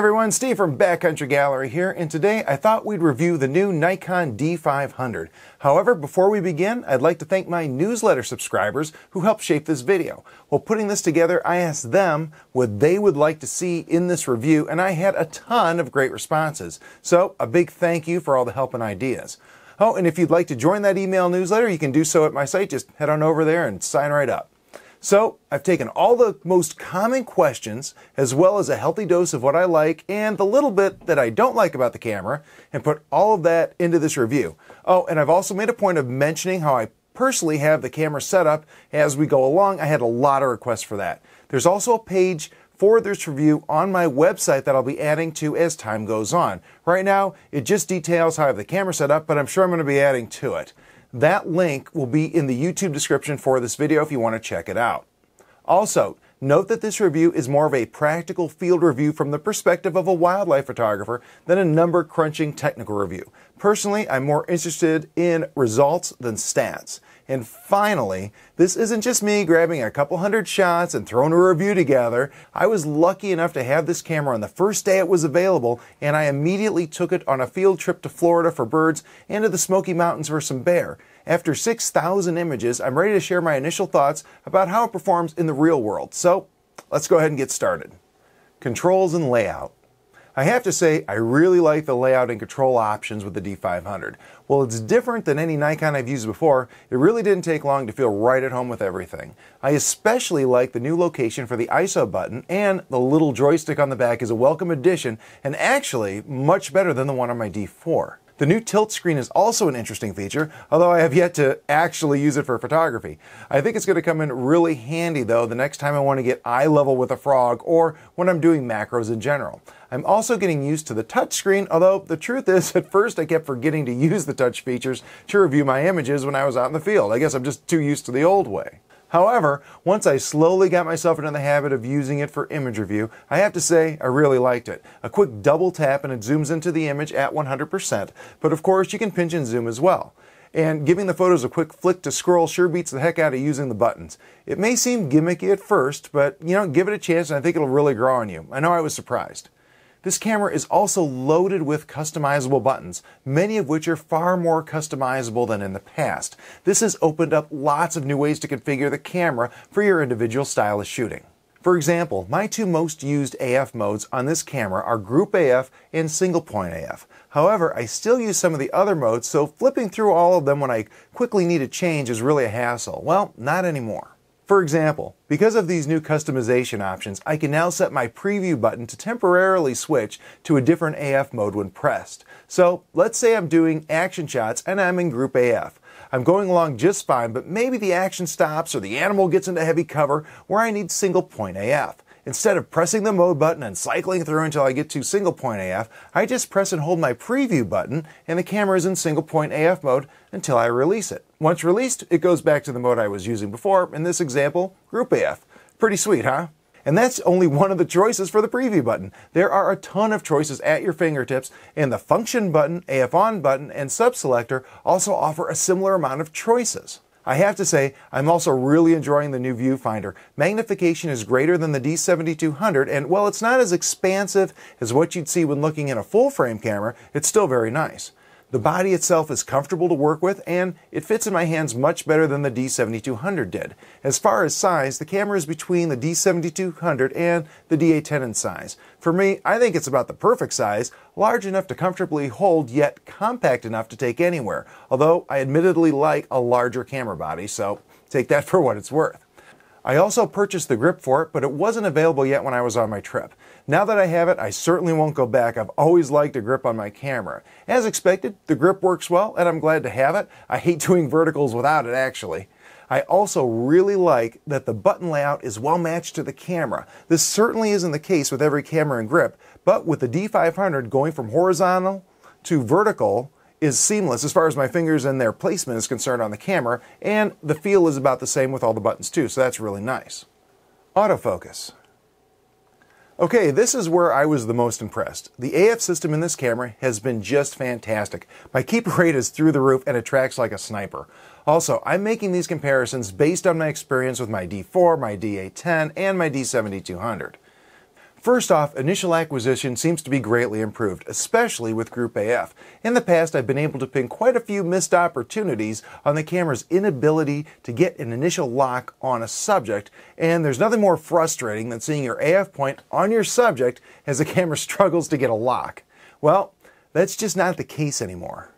everyone, Steve from Backcountry Gallery here, and today I thought we'd review the new Nikon D500. However, before we begin, I'd like to thank my newsletter subscribers who helped shape this video. While putting this together, I asked them what they would like to see in this review, and I had a ton of great responses. So, a big thank you for all the help and ideas. Oh, and if you'd like to join that email newsletter, you can do so at my site. Just head on over there and sign right up. So I've taken all the most common questions, as well as a healthy dose of what I like and the little bit that I don't like about the camera, and put all of that into this review. Oh, and I've also made a point of mentioning how I personally have the camera set up as we go along. I had a lot of requests for that. There's also a page for this review on my website that I'll be adding to as time goes on. Right now, it just details how I have the camera set up, but I'm sure I'm going to be adding to it. That link will be in the YouTube description for this video if you want to check it out. Also, note that this review is more of a practical field review from the perspective of a wildlife photographer than a number crunching technical review. Personally, I'm more interested in results than stats. And finally, this isn't just me grabbing a couple hundred shots and throwing a review together. I was lucky enough to have this camera on the first day it was available, and I immediately took it on a field trip to Florida for birds and to the Smoky Mountains for some bear. After 6,000 images, I'm ready to share my initial thoughts about how it performs in the real world. So let's go ahead and get started. Controls and layout. I have to say, I really like the layout and control options with the D500. While it's different than any Nikon I've used before, it really didn't take long to feel right at home with everything. I especially like the new location for the ISO button, and the little joystick on the back is a welcome addition, and actually much better than the one on my D4. The new tilt screen is also an interesting feature, although I have yet to actually use it for photography. I think it's going to come in really handy though the next time I want to get eye level with a frog or when I'm doing macros in general. I'm also getting used to the touchscreen, although the truth is, at first I kept forgetting to use the touch features to review my images when I was out in the field. I guess I'm just too used to the old way. However, once I slowly got myself into the habit of using it for image review, I have to say I really liked it. A quick double tap and it zooms into the image at 100%, but of course you can pinch and zoom as well. And giving the photos a quick flick to scroll sure beats the heck out of using the buttons. It may seem gimmicky at first, but you know, give it a chance and I think it'll really grow on you. I know I was surprised. This camera is also loaded with customizable buttons, many of which are far more customizable than in the past. This has opened up lots of new ways to configure the camera for your individual style of shooting. For example, my two most used AF modes on this camera are Group AF and Single Point AF. However, I still use some of the other modes, so flipping through all of them when I quickly need a change is really a hassle. Well, not anymore. For example, because of these new customization options, I can now set my preview button to temporarily switch to a different AF mode when pressed. So let's say I'm doing action shots and I'm in group AF. I'm going along just fine, but maybe the action stops or the animal gets into heavy cover where I need single point AF. Instead of pressing the mode button and cycling through until I get to single point AF, I just press and hold my preview button and the camera is in single point AF mode until I release it. Once released, it goes back to the mode I was using before, in this example, group AF. Pretty sweet, huh? And that's only one of the choices for the preview button. There are a ton of choices at your fingertips, and the function button, AF on button, and sub selector also offer a similar amount of choices. I have to say, I'm also really enjoying the new viewfinder. Magnification is greater than the D7200, and while it's not as expansive as what you'd see when looking in a full frame camera, it's still very nice. The body itself is comfortable to work with and it fits in my hands much better than the D7200 did. As far as size, the camera is between the D7200 and the D810 in size. For me, I think it's about the perfect size, large enough to comfortably hold yet compact enough to take anywhere, although I admittedly like a larger camera body, so take that for what it's worth. I also purchased the grip for it, but it wasn't available yet when I was on my trip. Now that I have it, I certainly won't go back. I've always liked a grip on my camera. As expected, the grip works well, and I'm glad to have it. I hate doing verticals without it, actually. I also really like that the button layout is well matched to the camera. This certainly isn't the case with every camera and grip, but with the D500 going from horizontal to vertical, is seamless as far as my fingers and their placement is concerned on the camera, and the feel is about the same with all the buttons too, so that's really nice. Autofocus. Okay, this is where I was the most impressed. The AF system in this camera has been just fantastic. My keep rate is through the roof and it tracks like a sniper. Also, I'm making these comparisons based on my experience with my D4, my D810, and my D7200. First off, initial acquisition seems to be greatly improved, especially with Group AF. In the past, I've been able to pin quite a few missed opportunities on the camera's inability to get an initial lock on a subject, and there's nothing more frustrating than seeing your AF point on your subject as the camera struggles to get a lock. Well, that's just not the case anymore.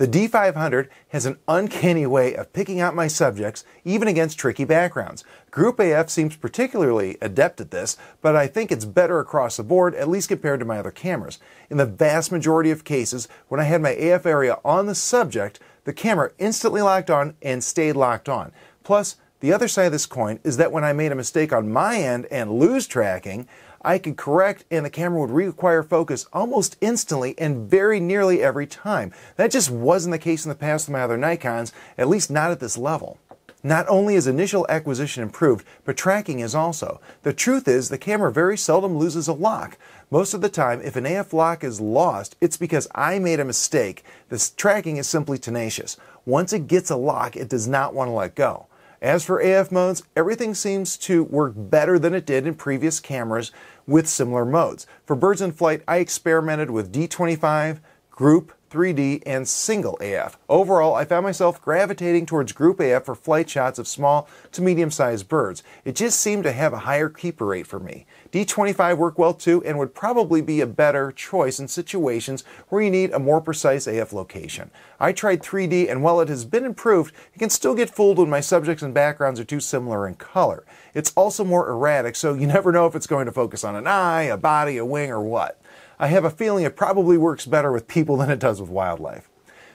The D500 has an uncanny way of picking out my subjects even against tricky backgrounds. Group AF seems particularly adept at this, but I think it's better across the board, at least compared to my other cameras. In the vast majority of cases, when I had my AF area on the subject, the camera instantly locked on and stayed locked on. Plus, the other side of this coin is that when I made a mistake on my end and lose tracking, I could correct and the camera would reacquire focus almost instantly and very nearly every time. That just wasn't the case in the past with my other Nikons, at least not at this level. Not only is initial acquisition improved, but tracking is also. The truth is, the camera very seldom loses a lock. Most of the time, if an AF lock is lost, it's because I made a mistake. This tracking is simply tenacious. Once it gets a lock, it does not want to let go. As for AF modes, everything seems to work better than it did in previous cameras with similar modes. For birds in flight, I experimented with D25, group, 3D, and single AF. Overall, I found myself gravitating towards group AF for flight shots of small to medium sized birds. It just seemed to have a higher keeper rate for me. D25 work well too and would probably be a better choice in situations where you need a more precise AF location. I tried 3D and while it has been improved, it can still get fooled when my subjects and backgrounds are too similar in color. It's also more erratic, so you never know if it's going to focus on an eye, a body, a wing, or what. I have a feeling it probably works better with people than it does with wildlife.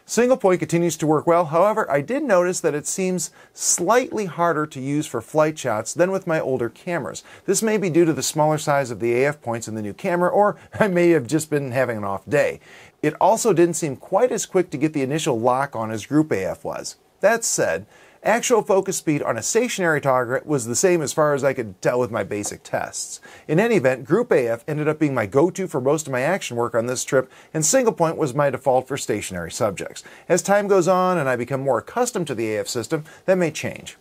Single point continues to work well, however, I did notice that it seems slightly harder to use for flight shots than with my older cameras. This may be due to the smaller size of the AF points in the new camera, or I may have just been having an off day. It also didn't seem quite as quick to get the initial lock on as Group AF was. That said, Actual focus speed on a stationary target was the same as far as I could tell with my basic tests. In any event, Group AF ended up being my go-to for most of my action work on this trip, and single point was my default for stationary subjects. As time goes on and I become more accustomed to the AF system, that may change.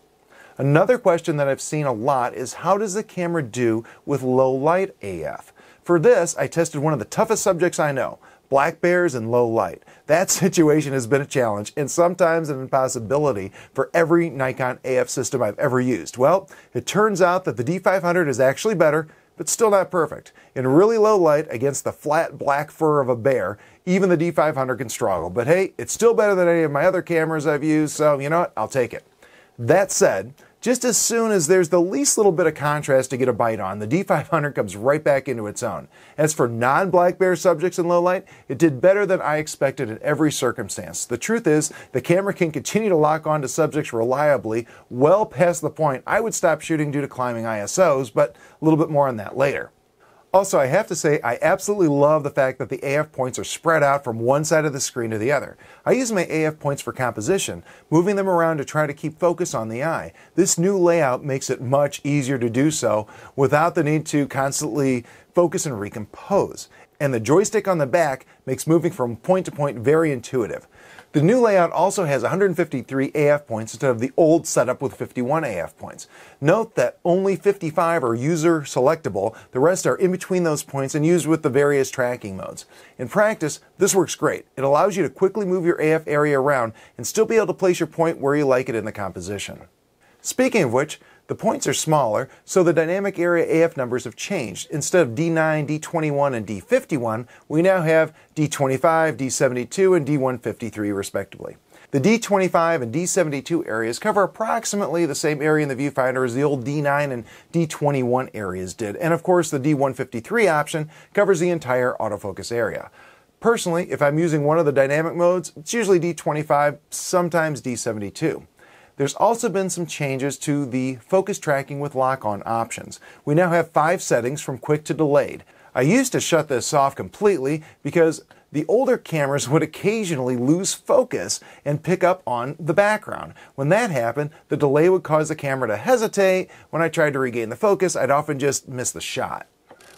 Another question that I've seen a lot is how does the camera do with low light AF? For this, I tested one of the toughest subjects I know, black bears in low light. That situation has been a challenge and sometimes an impossibility for every Nikon AF system I've ever used. Well, it turns out that the D500 is actually better, but still not perfect. In really low light against the flat black fur of a bear, even the D500 can struggle. But hey, it's still better than any of my other cameras I've used, so you know what? I'll take it. That said, just as soon as there's the least little bit of contrast to get a bite on, the D500 comes right back into its own. As for non-black bear subjects in low light, it did better than I expected in every circumstance. The truth is, the camera can continue to lock onto subjects reliably well past the point I would stop shooting due to climbing ISOs, but a little bit more on that later. Also, I have to say, I absolutely love the fact that the AF points are spread out from one side of the screen to the other. I use my AF points for composition, moving them around to try to keep focus on the eye. This new layout makes it much easier to do so without the need to constantly focus and recompose. And the joystick on the back makes moving from point to point very intuitive. The new layout also has 153 AF points instead of the old setup with 51 AF points. Note that only 55 are user selectable, the rest are in between those points and used with the various tracking modes. In practice, this works great. It allows you to quickly move your AF area around and still be able to place your point where you like it in the composition. Speaking of which, the points are smaller, so the dynamic area AF numbers have changed. Instead of D9, D21, and D51, we now have D25, D72, and D153 respectively. The D25 and D72 areas cover approximately the same area in the viewfinder as the old D9 and D21 areas did, and of course the D153 option covers the entire autofocus area. Personally, if I'm using one of the dynamic modes, it's usually D25, sometimes D72. There's also been some changes to the focus tracking with lock-on options. We now have five settings from quick to delayed. I used to shut this off completely because the older cameras would occasionally lose focus and pick up on the background. When that happened, the delay would cause the camera to hesitate. When I tried to regain the focus, I'd often just miss the shot.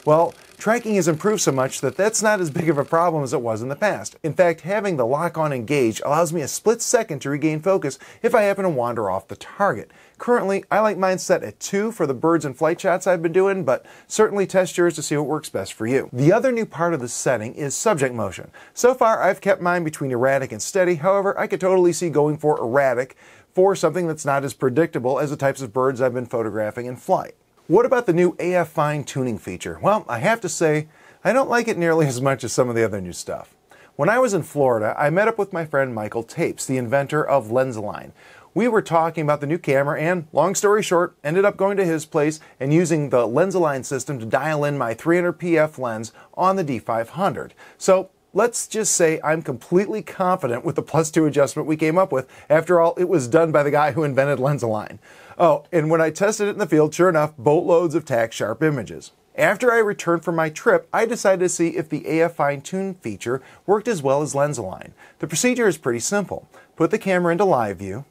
Well, tracking has improved so much that that's not as big of a problem as it was in the past. In fact, having the lock on engage allows me a split second to regain focus if I happen to wander off the target. Currently, I like mine set at 2 for the birds and flight shots I've been doing, but certainly test yours to see what works best for you. The other new part of the setting is subject motion. So far, I've kept mine between erratic and steady, however, I could totally see going for erratic for something that's not as predictable as the types of birds I've been photographing in flight. What about the new AF fine tuning feature? Well, I have to say, I don't like it nearly as much as some of the other new stuff. When I was in Florida, I met up with my friend Michael Tapes, the inventor of LensAlign we were talking about the new camera and, long story short, ended up going to his place and using the LensAlign system to dial in my 300 PF lens on the D500. So let's just say I'm completely confident with the plus two adjustment we came up with. After all, it was done by the guy who invented LensAlign. Oh, and when I tested it in the field, sure enough, boatloads of tack sharp images. After I returned from my trip, I decided to see if the AF Fine Tune feature worked as well as LensAlign. The procedure is pretty simple. Put the camera into live view,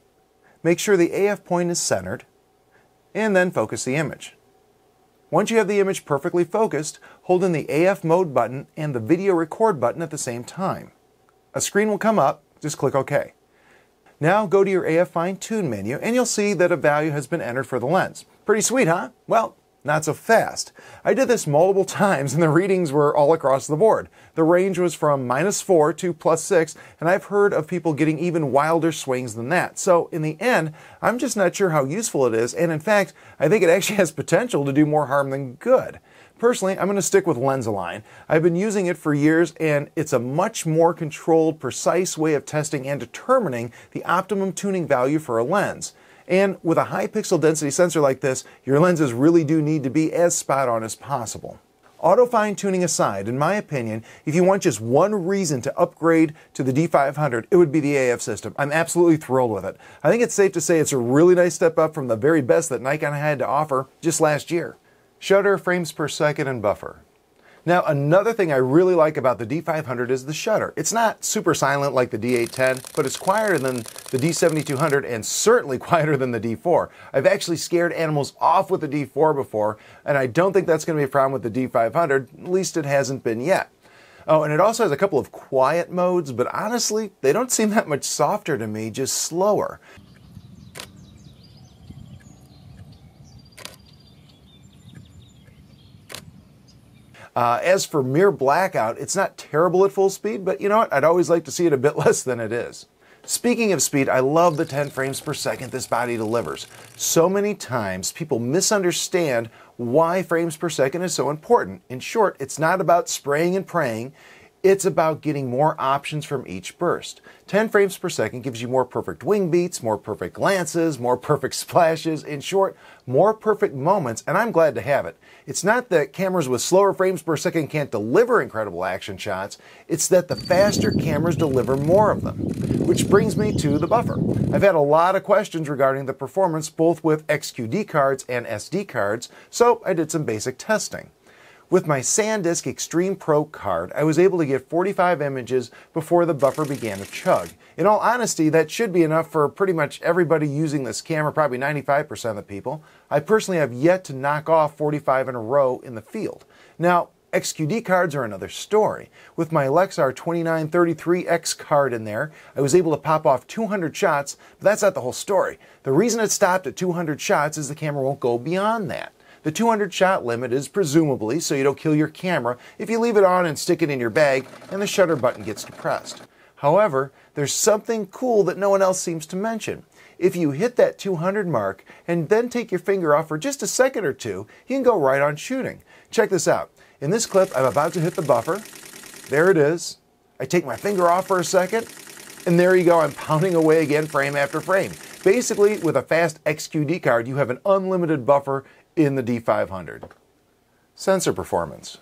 Make sure the AF point is centered, and then focus the image. Once you have the image perfectly focused, hold in the AF mode button and the video record button at the same time. A screen will come up, just click OK. Now go to your AF Fine Tune menu and you'll see that a value has been entered for the lens. Pretty sweet, huh? Well, not so fast. I did this multiple times and the readings were all across the board. The range was from minus 4 to plus 6, and I've heard of people getting even wilder swings than that. So in the end, I'm just not sure how useful it is, and in fact, I think it actually has potential to do more harm than good. Personally, I'm going to stick with LensAlign. I've been using it for years and it's a much more controlled, precise way of testing and determining the optimum tuning value for a lens. And with a high pixel density sensor like this, your lenses really do need to be as spot on as possible. Auto fine tuning aside, in my opinion, if you want just one reason to upgrade to the D500, it would be the AF system. I'm absolutely thrilled with it. I think it's safe to say it's a really nice step up from the very best that Nikon had to offer just last year. Shutter, frames per second, and buffer. Now, another thing I really like about the D500 is the shutter. It's not super silent like the D810, but it's quieter than the D7200 and certainly quieter than the D4. I've actually scared animals off with the D4 before, and I don't think that's going to be a problem with the D500, at least it hasn't been yet. Oh, and it also has a couple of quiet modes, but honestly, they don't seem that much softer to me, just slower. Uh, as for mirror blackout, it's not terrible at full speed, but you know what? I'd always like to see it a bit less than it is. Speaking of speed, I love the 10 frames per second this body delivers. So many times people misunderstand why frames per second is so important. In short, it's not about spraying and praying. It's about getting more options from each burst. 10 frames per second gives you more perfect wing beats, more perfect glances, more perfect splashes, in short, more perfect moments, and I'm glad to have it. It's not that cameras with slower frames per second can't deliver incredible action shots, it's that the faster cameras deliver more of them. Which brings me to the buffer. I've had a lot of questions regarding the performance both with XQD cards and SD cards, so I did some basic testing. With my SanDisk Extreme Pro card, I was able to get 45 images before the buffer began to chug. In all honesty, that should be enough for pretty much everybody using this camera, probably 95% of the people. I personally have yet to knock off 45 in a row in the field. Now, XQD cards are another story. With my Lexar 2933X card in there, I was able to pop off 200 shots, but that's not the whole story. The reason it stopped at 200 shots is the camera won't go beyond that. The 200 shot limit is presumably so you don't kill your camera if you leave it on and stick it in your bag and the shutter button gets depressed. However, there's something cool that no one else seems to mention. If you hit that 200 mark and then take your finger off for just a second or two, you can go right on shooting. Check this out. In this clip, I'm about to hit the buffer. There it is. I take my finger off for a second, and there you go. I'm pounding away again frame after frame. Basically, with a fast XQD card, you have an unlimited buffer in the D500. Sensor performance.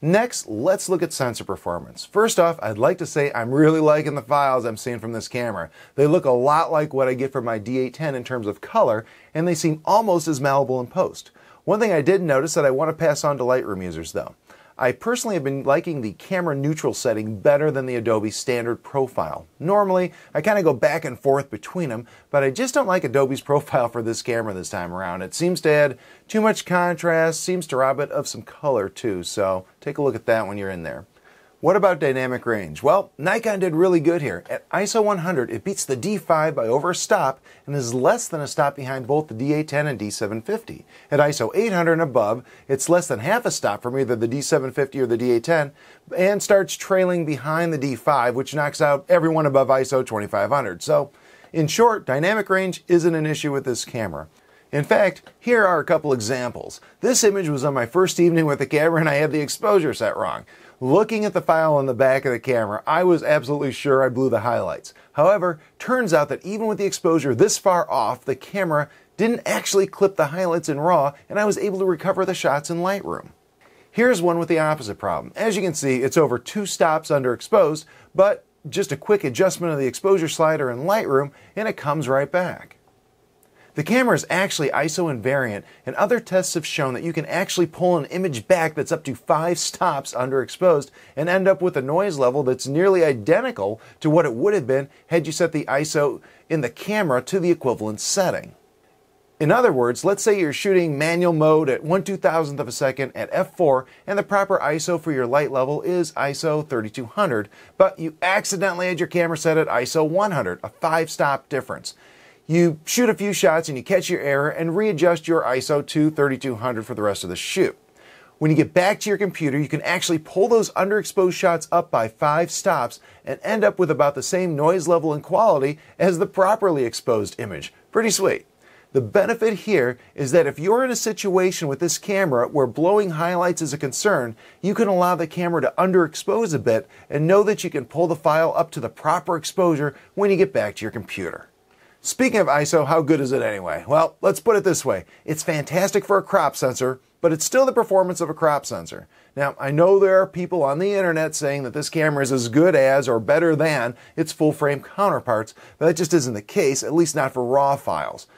Next, let's look at sensor performance. First off, I'd like to say I'm really liking the files I'm seeing from this camera. They look a lot like what I get from my D810 in terms of color, and they seem almost as malleable in post. One thing I did notice that I want to pass on to Lightroom users though. I personally have been liking the camera neutral setting better than the Adobe standard profile. Normally, I kind of go back and forth between them, but I just don't like Adobe's profile for this camera this time around. It seems to add too much contrast, seems to rob it of some color too, so take a look at that when you're in there. What about dynamic range? Well, Nikon did really good here. At ISO 100, it beats the D5 by over a stop and is less than a stop behind both the D810 and D750. At ISO 800 and above, it's less than half a stop from either the D750 or the D810 and starts trailing behind the D5, which knocks out everyone above ISO 2500. So, in short, dynamic range isn't an issue with this camera. In fact, here are a couple examples. This image was on my first evening with the camera and I had the exposure set wrong. Looking at the file on the back of the camera, I was absolutely sure I blew the highlights. However, turns out that even with the exposure this far off, the camera didn't actually clip the highlights in RAW and I was able to recover the shots in Lightroom. Here's one with the opposite problem. As you can see, it's over two stops underexposed, but just a quick adjustment of the exposure slider in Lightroom and it comes right back. The camera is actually ISO invariant, and other tests have shown that you can actually pull an image back that's up to five stops underexposed and end up with a noise level that's nearly identical to what it would have been had you set the ISO in the camera to the equivalent setting. In other words, let's say you're shooting manual mode at 1 2000th of a second at f4 and the proper ISO for your light level is ISO 3200, but you accidentally had your camera set at ISO 100, a 5 stop difference. You shoot a few shots and you catch your error and readjust your ISO to 3200 for the rest of the shoot. When you get back to your computer, you can actually pull those underexposed shots up by five stops and end up with about the same noise level and quality as the properly exposed image. Pretty sweet. The benefit here is that if you're in a situation with this camera where blowing highlights is a concern, you can allow the camera to underexpose a bit and know that you can pull the file up to the proper exposure when you get back to your computer. Speaking of ISO, how good is it anyway? Well, let's put it this way. It's fantastic for a crop sensor, but it's still the performance of a crop sensor. Now, I know there are people on the internet saying that this camera is as good as or better than its full frame counterparts, but that just isn't the case, at least not for RAW files.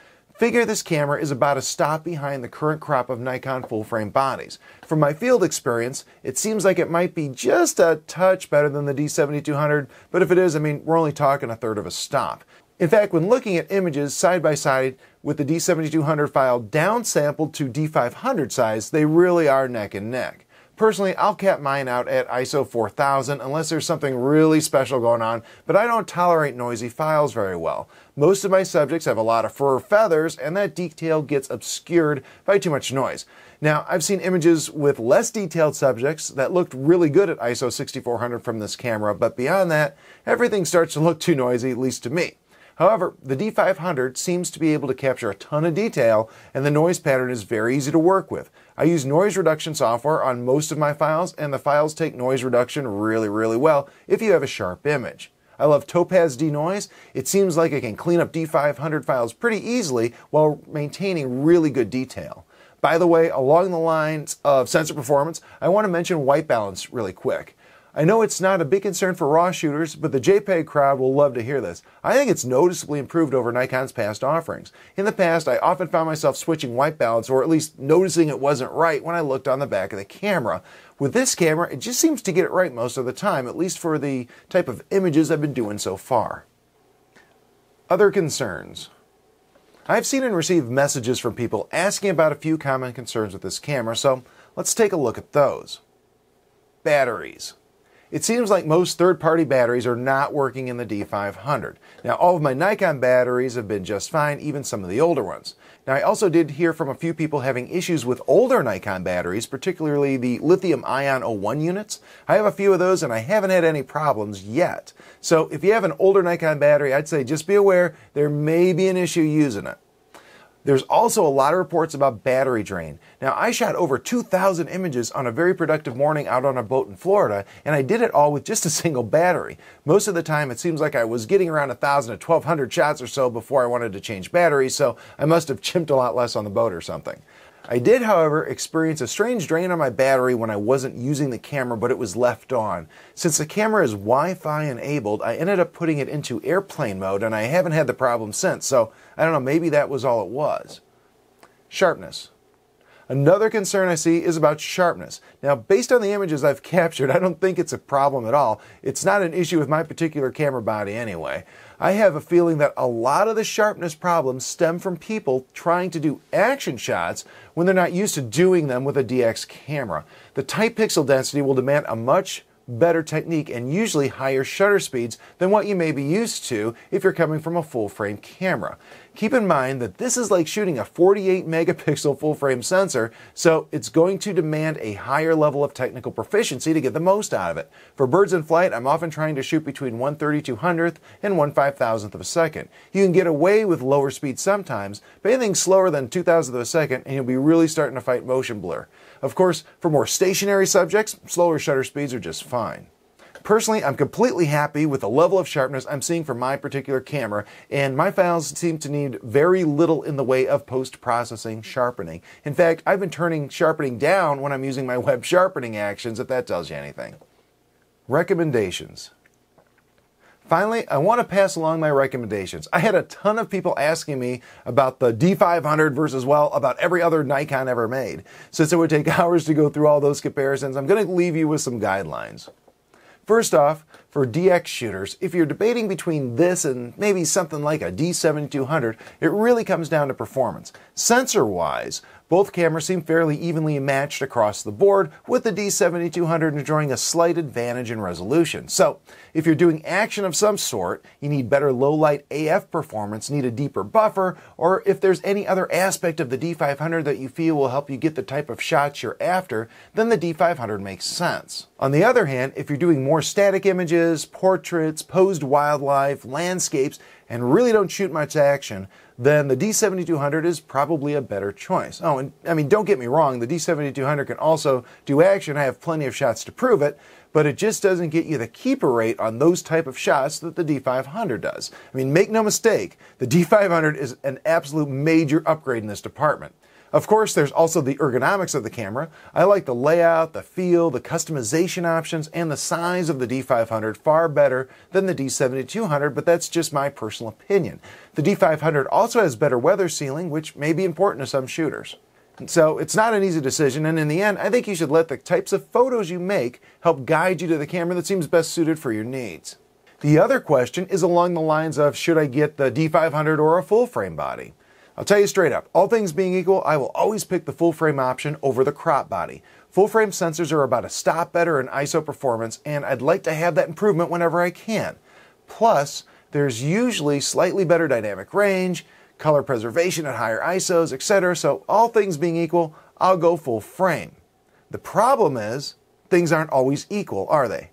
Figure this camera is about a stop behind the current crop of Nikon full frame bodies. From my field experience, it seems like it might be just a touch better than the D7200, but if it is, I mean, we're only talking a third of a stop. In fact, when looking at images side by side with the D7200 file downsampled to D500 size, they really are neck and neck. Personally, I'll cap mine out at ISO 4000 unless there's something really special going on, but I don't tolerate noisy files very well. Most of my subjects have a lot of fur feathers, and that detail gets obscured by too much noise. Now, I've seen images with less detailed subjects that looked really good at ISO 6400 from this camera, but beyond that, everything starts to look too noisy, at least to me. However, the D500 seems to be able to capture a ton of detail and the noise pattern is very easy to work with. I use noise reduction software on most of my files and the files take noise reduction really, really well if you have a sharp image. I love Topaz Denoise. It seems like it can clean up D500 files pretty easily while maintaining really good detail. By the way, along the lines of sensor performance, I want to mention white balance really quick. I know it's not a big concern for RAW shooters, but the JPEG crowd will love to hear this. I think it's noticeably improved over Nikon's past offerings. In the past, I often found myself switching white balance or at least noticing it wasn't right when I looked on the back of the camera. With this camera, it just seems to get it right most of the time, at least for the type of images I've been doing so far. Other concerns. I've seen and received messages from people asking about a few common concerns with this camera, so let's take a look at those. Batteries. It seems like most third-party batteries are not working in the D500. Now, all of my Nikon batteries have been just fine, even some of the older ones. Now, I also did hear from a few people having issues with older Nikon batteries, particularly the lithium ion 01 units. I have a few of those and I haven't had any problems yet. So if you have an older Nikon battery, I'd say just be aware there may be an issue using it. There's also a lot of reports about battery drain. Now, I shot over 2,000 images on a very productive morning out on a boat in Florida, and I did it all with just a single battery. Most of the time, it seems like I was getting around 1,000 to 1,200 shots or so before I wanted to change batteries, so I must have chimped a lot less on the boat or something. I did, however, experience a strange drain on my battery when I wasn't using the camera, but it was left on. Since the camera is Wi-Fi enabled, I ended up putting it into airplane mode, and I haven't had the problem since, so I don't know, maybe that was all it was. Sharpness. Another concern I see is about sharpness. Now, based on the images I've captured, I don't think it's a problem at all. It's not an issue with my particular camera body anyway. I have a feeling that a lot of the sharpness problems stem from people trying to do action shots when they're not used to doing them with a DX camera. The tight pixel density will demand a much better technique and usually higher shutter speeds than what you may be used to if you're coming from a full frame camera. Keep in mind that this is like shooting a 48 megapixel full frame sensor, so it's going to demand a higher level of technical proficiency to get the most out of it. For birds in flight, I'm often trying to shoot between 1 3200th and 1 5000th of a second. You can get away with lower speeds sometimes, but anything slower than 2000th of a second and you'll be really starting to fight motion blur. Of course, for more stationary subjects, slower shutter speeds are just fine. Personally, I'm completely happy with the level of sharpness I'm seeing from my particular camera, and my files seem to need very little in the way of post-processing sharpening. In fact, I've been turning sharpening down when I'm using my web sharpening actions, if that tells you anything. Recommendations. Finally, I want to pass along my recommendations. I had a ton of people asking me about the D500 versus, well, about every other Nikon ever made. Since it would take hours to go through all those comparisons, I'm going to leave you with some guidelines. First off, for DX shooters, if you're debating between this and maybe something like a D7200, it really comes down to performance. Sensor wise, both cameras seem fairly evenly matched across the board, with the D7200 enjoying a slight advantage in resolution. So, if you're doing action of some sort, you need better low light AF performance, need a deeper buffer, or if there's any other aspect of the D500 that you feel will help you get the type of shots you're after, then the D500 makes sense. On the other hand, if you're doing more static images, portraits, posed wildlife, landscapes, and really don't shoot much action, then the D7200 is probably a better choice. Oh, and I mean, don't get me wrong, the D7200 can also do action. I have plenty of shots to prove it, but it just doesn't get you the keeper rate on those type of shots that the D500 does. I mean, make no mistake, the D500 is an absolute major upgrade in this department. Of course, there's also the ergonomics of the camera. I like the layout, the feel, the customization options, and the size of the D500 far better than the D7200, but that's just my personal opinion. The D500 also has better weather sealing, which may be important to some shooters. So it's not an easy decision, and in the end, I think you should let the types of photos you make help guide you to the camera that seems best suited for your needs. The other question is along the lines of should I get the D500 or a full frame body? I'll tell you straight up, all things being equal, I will always pick the full frame option over the crop body. Full frame sensors are about a stop better in ISO performance, and I'd like to have that improvement whenever I can. Plus, there's usually slightly better dynamic range, color preservation at higher ISOs, etc. So, all things being equal, I'll go full frame. The problem is, things aren't always equal, are they?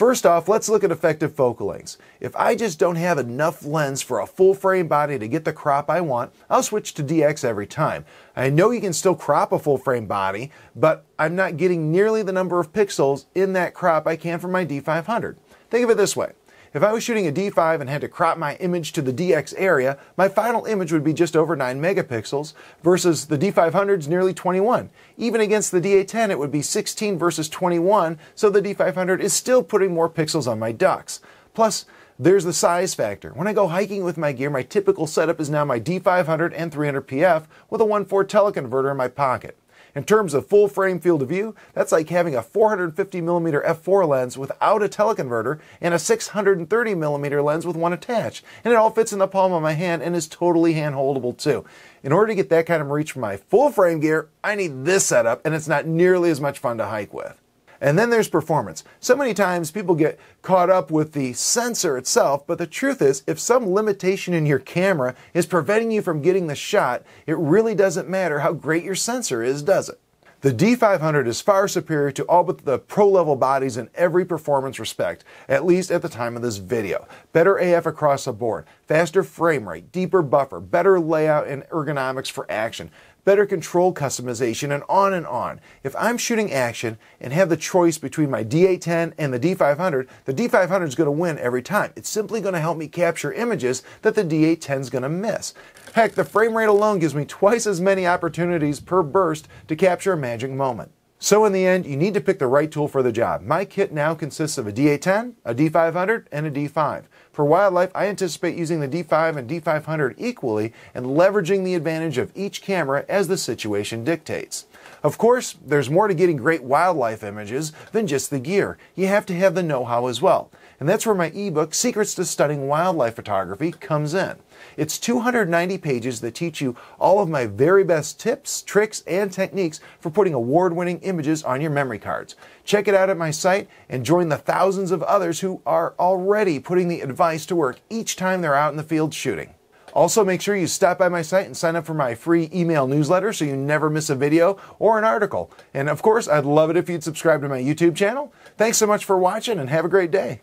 First off, let's look at effective focal lengths. If I just don't have enough lens for a full frame body to get the crop I want, I'll switch to DX every time. I know you can still crop a full frame body, but I'm not getting nearly the number of pixels in that crop I can from my D500. Think of it this way. If I was shooting a D5 and had to crop my image to the DX area, my final image would be just over 9 megapixels versus the D500's nearly 21. Even against the D810, it would be 16 versus 21, so the D500 is still putting more pixels on my ducks. Plus, there's the size factor. When I go hiking with my gear, my typical setup is now my D500 and 300 PF with a 1.4 teleconverter in my pocket. In terms of full frame field of view, that's like having a 450mm f4 lens without a teleconverter and a 630mm lens with one attached. And it all fits in the palm of my hand and is totally hand holdable too. In order to get that kind of reach from my full frame gear, I need this setup and it's not nearly as much fun to hike with. And then there's performance. So many times people get caught up with the sensor itself, but the truth is, if some limitation in your camera is preventing you from getting the shot, it really doesn't matter how great your sensor is, does it? The D500 is far superior to all but the pro level bodies in every performance respect, at least at the time of this video. Better AF across the board, faster frame rate, deeper buffer, better layout and ergonomics for action, better control customization, and on and on. If I'm shooting action and have the choice between my D810 and the D500, the D500 is going to win every time. It's simply going to help me capture images that the D810 is going to miss. Heck, the frame rate alone gives me twice as many opportunities per burst to capture a magic moment. So in the end, you need to pick the right tool for the job. My kit now consists of a D810, a D500, and a D5. For wildlife, I anticipate using the D5 and D500 equally and leveraging the advantage of each camera as the situation dictates. Of course, there's more to getting great wildlife images than just the gear. You have to have the know-how as well. And that's where my ebook, Secrets to Stunning Wildlife Photography, comes in. It's 290 pages that teach you all of my very best tips, tricks, and techniques for putting award winning images on your memory cards. Check it out at my site and join the thousands of others who are already putting the advice to work each time they're out in the field shooting. Also, make sure you stop by my site and sign up for my free email newsletter so you never miss a video or an article. And of course, I'd love it if you'd subscribe to my YouTube channel. Thanks so much for watching and have a great day.